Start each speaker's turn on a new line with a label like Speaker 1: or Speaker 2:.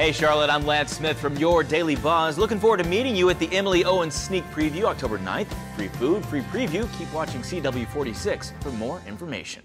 Speaker 1: Hey Charlotte, I'm Lance Smith from your Daily Buzz. Looking forward to meeting you at the Emily Owens Sneak Preview October 9th. Free food, free preview. Keep watching CW46 for more information.